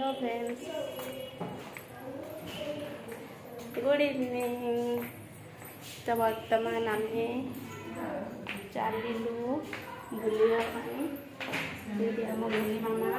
Hello friends good evening तो बर्तमान आम चलु बुलवापम बुलमा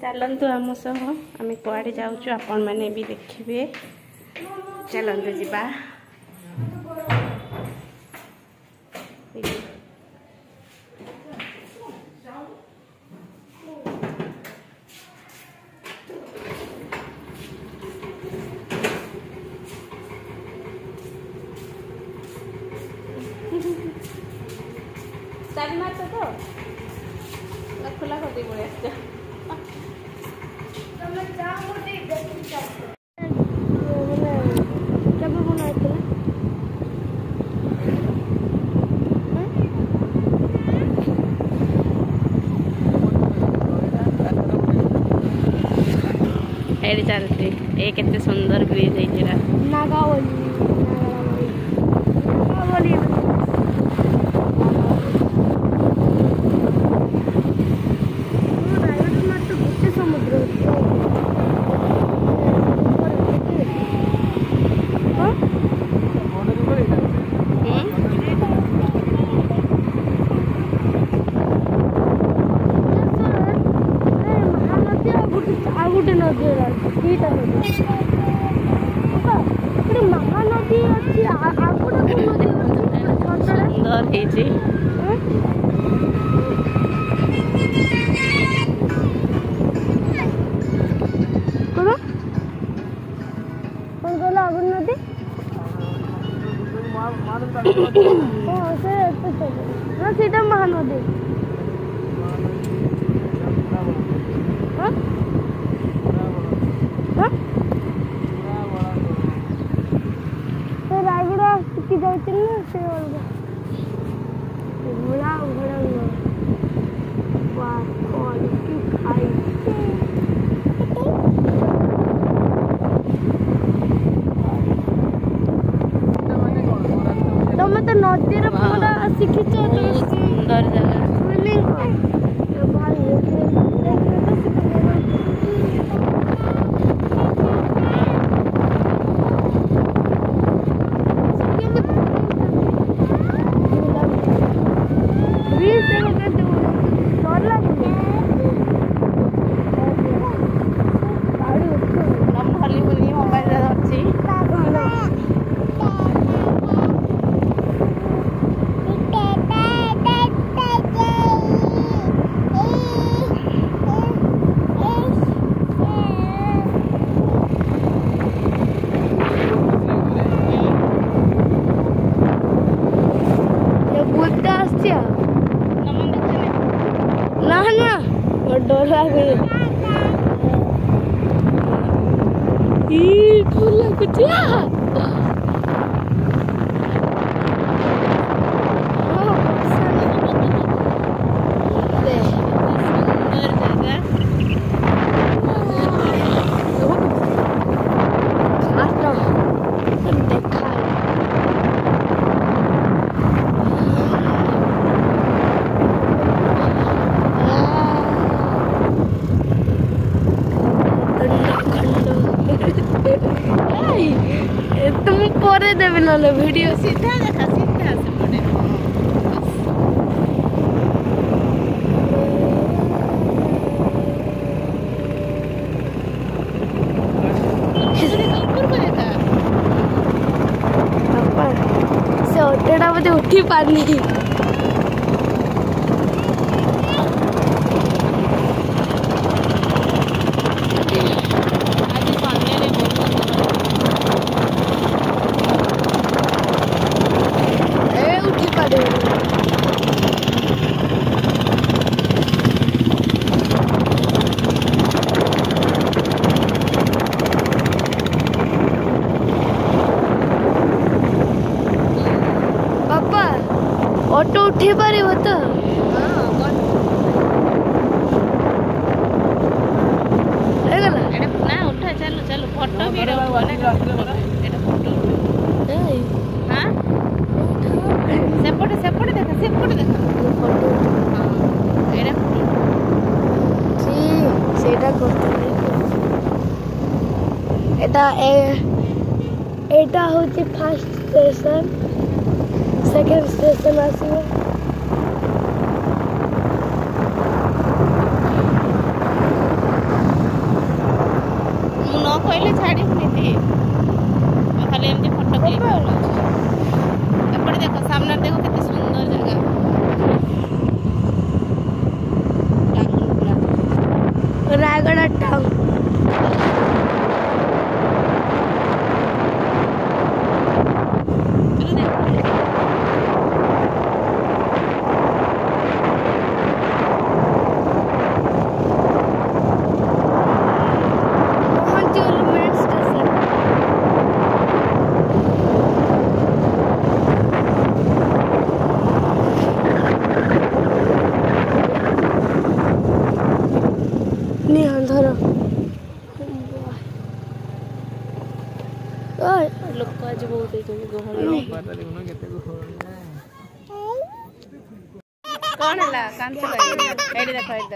चलत आम सह आम कड़े जाऊँ आपण मैंने देखिए चलत जावा ଚାରି ମାସ ତ ଖୋଲା କରିଦେଇ ପଳେଇ ଆସିଛ ତମେ ଚାହା ଗୋଟେ ଦେଖି ଏଇଠି ଚାଲିଛି ଏ କେତେ ସୁନ୍ଦର ବ୍ରିଜ୍ ହେଇଥିଲା ନାଗାଓଲି সেটা মহানদী রায়গড়া কি যাচ্ছেন না সে বলবো तेरा पूरा सिक्की चेंज हो गया Yeah. बना लो वीडियो सीधा देखा सीधा से बने उठी पानी এটা এটা হচ্ছে ফার্স্ট স্টেশন সেকেন্ড স্টেশন আসছে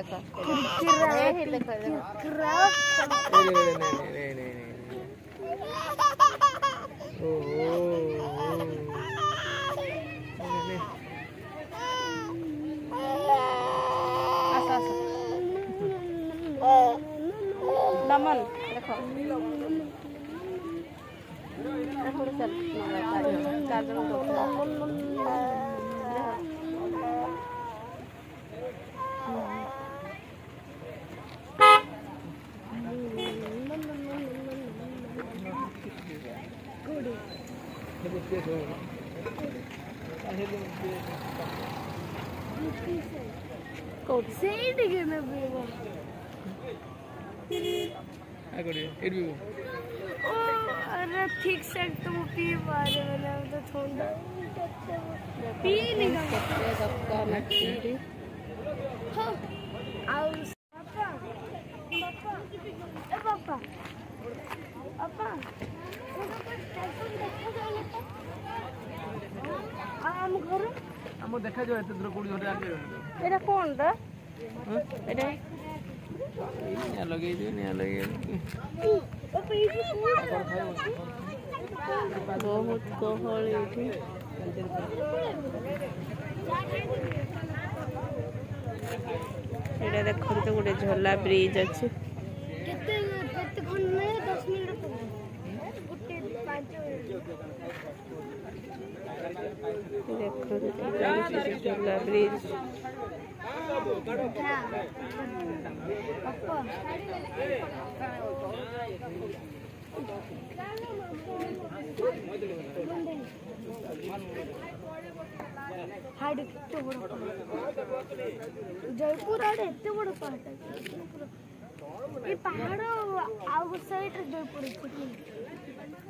देखो ये देखो नहीं नहीं नहीं Laman, দেখো দেখো স্যার চারজন দেখো কোডসেই দিকে না বেবা আগরে এডবি ও अरे ठीक से तो वो पी मारे मैंने तो थोड़ा पी नहीं सकते सबका मैं पी रही हाँ और ତମକୁ ଦେଖାଯିବ ଏତେ ଦୂର କୋଉଠି ଗୋଟେ ଏଇଟା କ'ଣଟା ଏଇଟା ନିଆଁ ଲଗେଇଦିଅ ନିଆଁ ଲଗେଇଦିଅ ବହୁତ ଗହଳି ଏଠି ଏଇଟା ଦେଖନ୍ତୁ ଗୋଟେ ଝୋଲା ବ୍ରିଜ୍ ଅଛି जयपुर आड़े बड़ पहाड़ पहाड़ सैड्रे जयपुर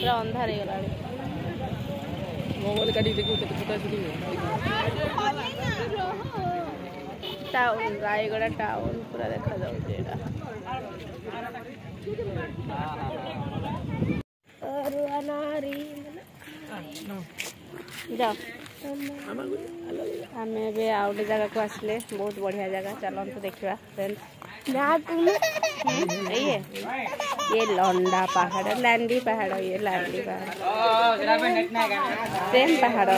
ପୁରା ଅନ୍ଧାର ହେଇଗଲାଣି ମୋବାଇଲ କାଟି ଦେଖିବୁ କେତେ ଫଟୋ ଆସିଲି ଟାଉନ ରାୟଗଡ଼ା ଟାଉନ ପୁରା ଦେଖାଯାଉଛି ଏଇଟା ଯାଅ आम गोटे जगह को आसले बहुत बढ़िया जगह चलो तो देखा ये लंडा पहाड़ लैंडी पहाड़ ये लैंडी पहाड़ सेम पहाड़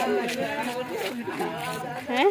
है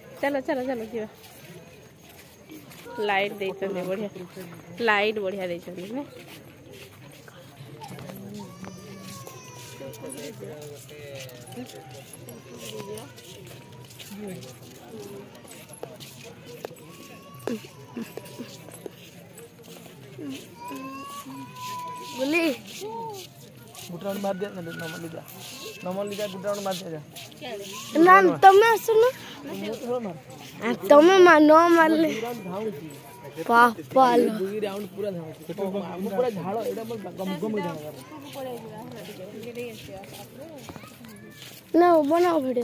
चलो चलो चलो जी लाइट देते बढ़िया लाइट बढ़िया देते बोली गुटराउंड मार दिया ना नॉर्मली जा नॉर्मली जा गुटराउंड मार दिया ना तुम सुनो તમે ન મારલે પાપાલ ના બનાવો પડે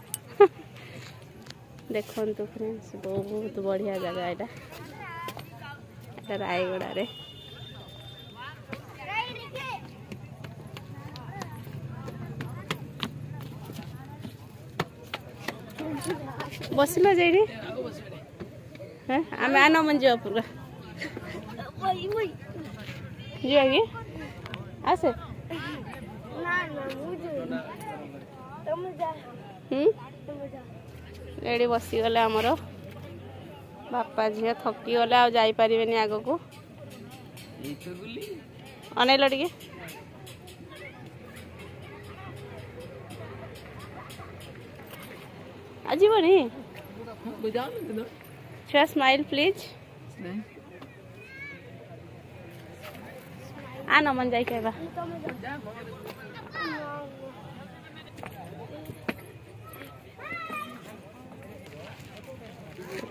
ଦେଖନ୍ତୁ ଫ୍ରେଣ୍ଡସ୍ ବହୁତ ବଢ଼ିଆ ଜାଗା ଏଇଟା ଏଇଟା ରାୟଗଡ଼ାରେ ବସିଲା ଯାଇନି ଆମେ ଆନ ମଞ୍ଜି ପୁରା ଯିବା କି ଆସେ ହୁଁ ଏଇଠି ବସିଗଲେ ଆମର ବାପା ଝିଅ ଥକିଗଲେ ଆଉ ଯାଇପାରିବେନି ଆଗକୁ ଅନେଇଲ ଟିକେ ଯିବନି ଛୁଆ ସ୍ମାଇଲ୍ ପ୍ଲିଜ୍ ଆ ନମନ ଯାଇ କହିବା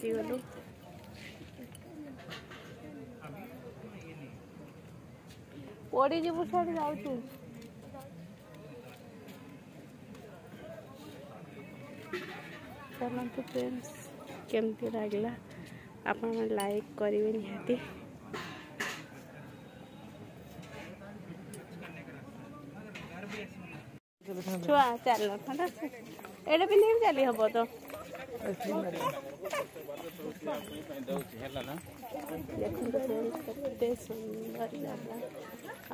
সবজি হলো পরে যাবো সাথে যাও তো চলুন তো ফ্রেন্ডস কেমতি লাগলা আপনারা লাইক করবে নিহতি ଛୁଆ ଚାଲ ଏଇଟା ପିନ୍ଧିକି ଚାଲି ହବ ତ ଏତେ ସୁନ୍ଦର ଜାଗା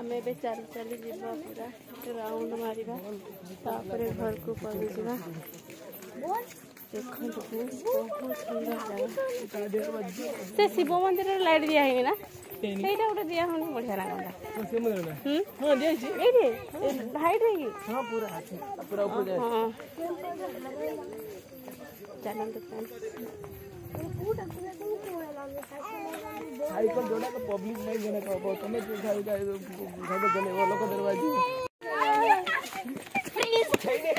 ଆମେ ଏବେ ଚାଲି ଚାଲି ଯିବା ପୁରା ରାଉଣ୍ଡ ମାରିବା ତାପରେ ଘରକୁ ପହଞ୍ଚିବା ଦେଖନ୍ତୁ ବହୁତ ସୁନ୍ଦର ଜାଗା ସେ ଶିବ ମନ୍ଦିରରେ ଲାଇଟ୍ ଦିଆ ହେଇନି ନା ସେଇଟା ଗୋଟେ ଦିଆ ହଉନି ବଢିଆ ଲାଗନ୍ତା ଏଇଠି ହାଇଟ୍ ହେଇକି ହଁ चलन साइकिल जोड़ा पब्लिक नहीं का बहुत साइकिल साइकिल चले वो लोग प्लीज प्लीज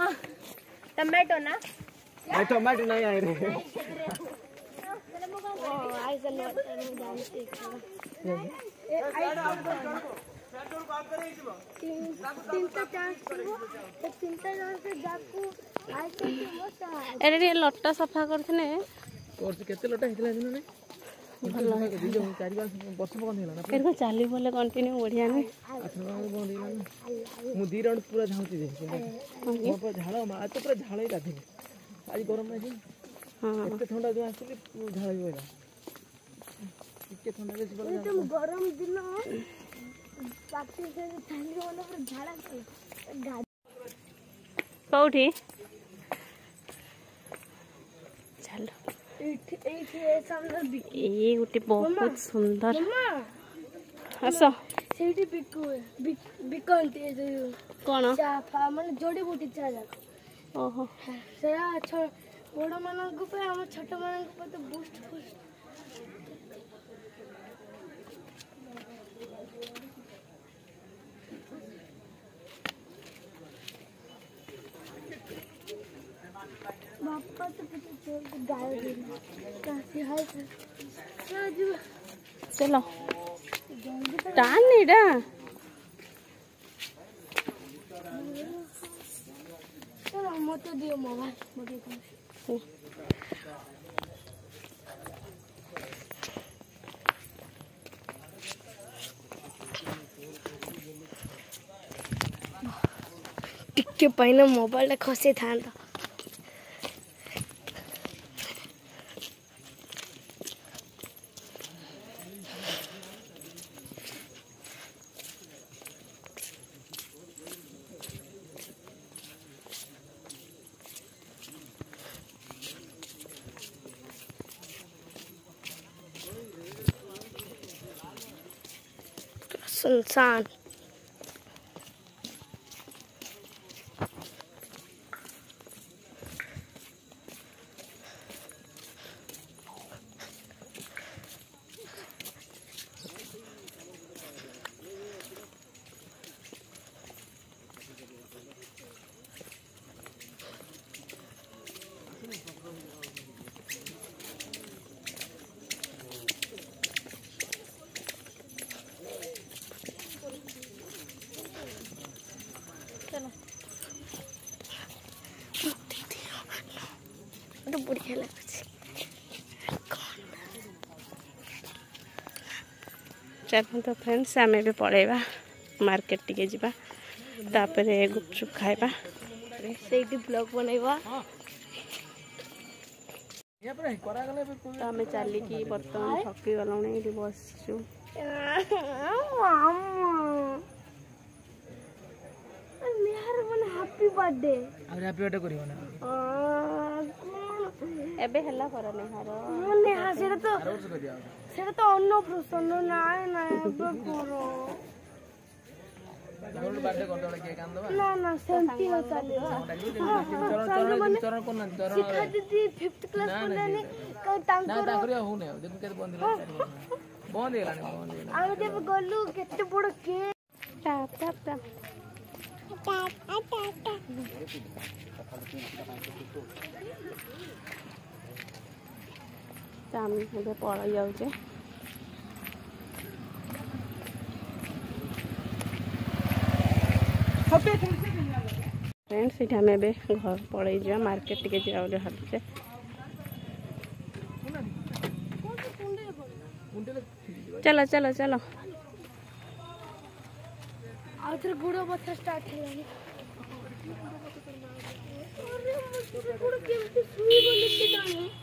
ना टमाटो ना टमाटो नहीं आए रहे guys are not any dance ଏଇଟା ଟିକେ ଲଟା ସଫା କରିଥିଲେ କେତେ ଲଟା ହେଇଥିଲା ଦିନେ ଭଲ ହେଇଥିଲା ଚାଲି ବୋଲେ କଣ୍ଟିନ୍ୟୁ ବଢ଼ିଆ ନେ ମୁଁ ଦୁଇ ରାଉଣ୍ଡ ପୁରା ଝାଉଁଛି ଝାଳ ମାଛ ପୁରା ଝାଳ ହେଇଲା ଆଜି ଗରମ ହେଇଛି ଏତେ ଥଣ୍ଡା ଯେଉଁ ଆସିଲି ଝାଳ ହେଇଗଲା গরম দিন କୋଉଠି ଚାଲ ଏଇ ଗୋଟେ ବହୁତ ସୁନ୍ଦର ଆସ ସେଇଠି ବିକନ୍ତି କଣ ମାନେ ଯୋଡ଼ି ବୁଟି ଚା ଯାକ ଓହୋ ସେଟା ବଡ଼ ମାନଙ୍କ ପାଇଁ ଆମ ଛୋଟ ମାନଙ୍କ ପାଇଁ ତ ବୁଷ୍ଟ ଫୁଷ୍ଟ तो तो चलो तो। टान नहीं डा चलो मोबाइल मोटे था 圣赞。बढ़िया लग चल तो फ्रेंड्स आम भी पलवा मार्केट टिके तापरे गुपचुप खाइबा ब्लॉग बनवा आम चल की बर्तमान थकी गल बस हैप्पी बर्थडे हैप्पी बर्थडे करियो ebe hella pora nehar o nehar seta to seta to onno prosonno nay na ebe koro ତ ଆମେ ଏବେ ପଳେଇ ଯାଉଛେ ଫ୍ରେଣ୍ଡ ସେଇଠି ଆମେ ଏବେ ଘର ପଳେଇ ଯିବା ମାର୍କେଟ ଟିକେ ଯିବା ବୋଲି ଭାବୁଛେ ଚାଲ ଚାଲ ଚାଲ ଆଉଥରେ ଗୁଡ଼ ପଥର ଷ୍ଟାର୍ଟ ହେଲାଣି କେମିତି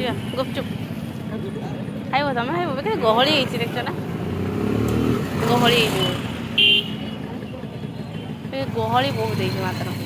Iya, gue cukup. ବୋଧେ ଗହଳି ହେଇଛି ଦେଖିଛ ନା ଗହଳି ହେଇଯିବ ଗହଳି ବହୁତ ହେଇଛି ମାତ୍ର